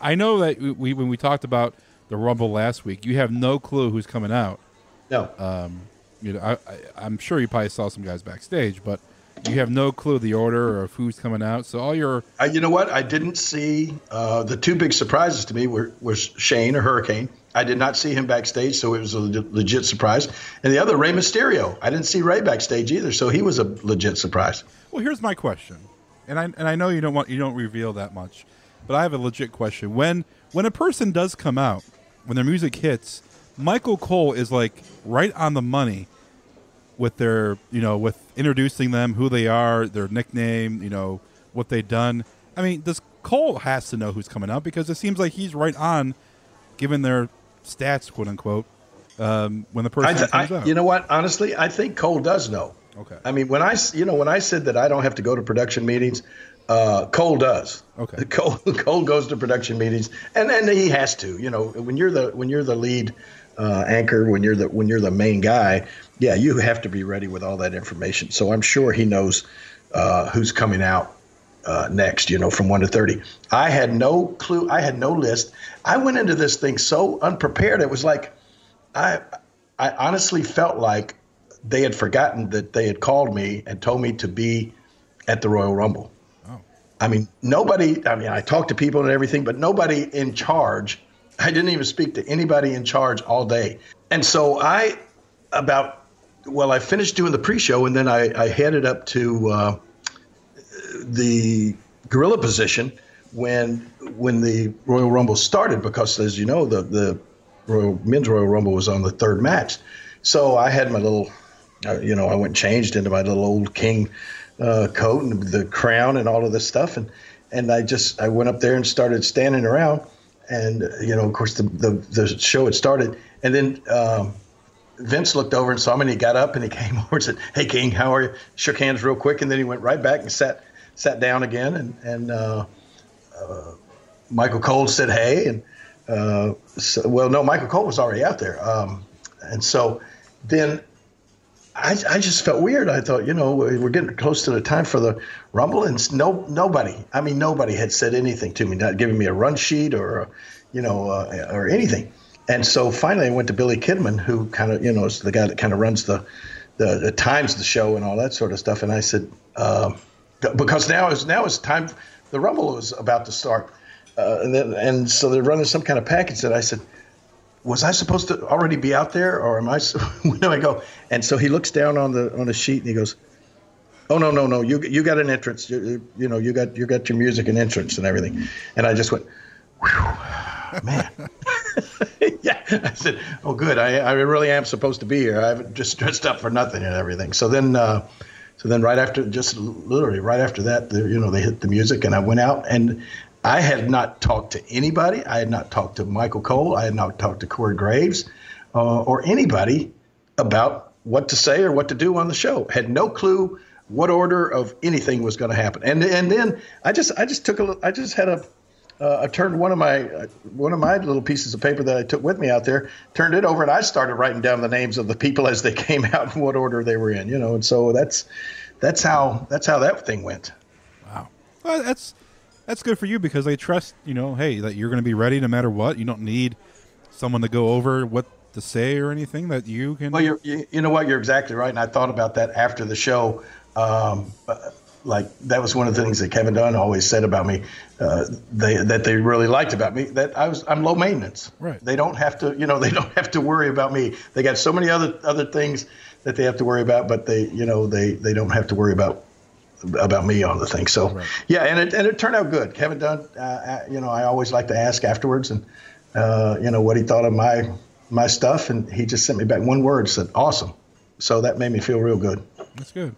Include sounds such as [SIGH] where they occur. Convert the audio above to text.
I know that we when we talked about the Rumble last week, you have no clue who's coming out. No. Um, you know, I, I, am sure you probably saw some guys backstage, but you have no clue the order of who's coming out. So all your, uh, you know what? I didn't see uh, the two big surprises to me were was Shane or Hurricane. I did not see him backstage, so it was a legit surprise. And the other, Rey Mysterio. I didn't see Rey backstage either, so he was a legit surprise. Well, here's my question, and I and I know you don't want you don't reveal that much, but I have a legit question. When when a person does come out, when their music hits, Michael Cole is like right on the money with their you know with introducing them, who they are, their nickname, you know what they've done. I mean, does Cole has to know who's coming out because it seems like he's right on, given their stats, quote unquote, um, when the person th- comes I, out. You know what? Honestly, I think Cole does know. Okay. I mean, when I you know when I said that I don't have to go to production meetings, uh, Cole does. Okay. Cole Cole [LAUGHS] goes to production meetings, and and he has to. You know, when you're the when you're the lead uh, anchor, when you're the when you're the main guy, yeah, you have to be ready with all that information. So I'm sure he knows uh, who's coming out uh, next, you know, from 1 to 30. I had no clue. I had no list. I went into this thing so unprepared. It was like, I, I honestly felt like they had forgotten that they had called me and told me to be at the Royal Rumble. I mean, nobody, I mean, I talked to people and everything, but nobody in charge. I didn't even speak to anybody in charge all day. And so I, about well, I finished doing the pre-show, and then I, I headed up to uh, the gorilla position when when the Royal Rumble started, because as you know, the the Royal Men's Royal Rumble was on the third match. So I had my little, uh, you know, I went changed into my little old king uh, coat and the crown and all of this stuff, and and I just I went up there and started standing around, and you know, of course, the the, the show had started, and then. Um, Vince looked over and saw me, and he got up and he [LAUGHS] came over and said, "Hey, King, how are you?" Shook hands real quick, and then he went right back and sat sat down again. And and uh, uh, Michael Cole said, "Hey," and uh, so, well, no, Michael Cole was already out there, um, and so then. I, I just felt weird. I thought, you know, we're getting close to the time for the Rumble, and no, nobody. I mean, nobody had said anything to me, not giving me a run sheet or, you know, uh, or anything. And so finally, I went to Billy Kidman, who kind of, you know, is the guy that kind of runs the, the, the times the show and all that sort of stuff. And I said, uh, because now is now is time. The Rumble was about to start, uh, and then and so they're running some kind of package. That I said, was I supposed to already be out there, or am I? [LAUGHS] Where do I go? And so he looks down on the on the sheet and he goes, "Oh no no no, you you got an entrance. You, you know you got you got your music and entrance and everything." And I just went, man. [LAUGHS] yeah, I said, "Oh, good. I, I really am supposed to be here. I haven't just dressed up for nothing and everything." So then, uh, so then, right after, just literally right after that, the, you know, they hit the music, and I went out, and I had not talked to anybody. I had not talked to Michael Cole. I had not talked to Corey Graves, uh, or anybody about what to say or what to do on the show. Had no clue what order of anything was going to happen. And and then I just I just took a I just had a uh, I turned one of my uh, one of my little pieces of paper that I took with me out there, turned it over, and I started writing down the names of the people as they [LAUGHS] came out and what order they were in. You know, and so that's that's how that's how that thing went. Wow, well, that's that's good for you because they trust you know, hey, that you're going to be ready no matter what. You don't need someone to go over what to say or anything that you can. Well, you you know what, you're exactly right, and I thought about that after the show. Um, like that was one of the things that Kevin Dunn always said about me. Uh, they that they really liked about me that I was I'm low maintenance. Right. They don't have to you know [LAUGHS] they don't have to worry about me. They got so many other other things that they have to worry about, but they you know they they don't have to worry about about me on the thing. So right. yeah, and it and it turned out good. Kevin Dunn, uh, uh, you know, I always like to ask afterwards and uh, you know what he thought of my my stuff, and he just sent me back one word, said awesome. So that made me feel real good. That's good.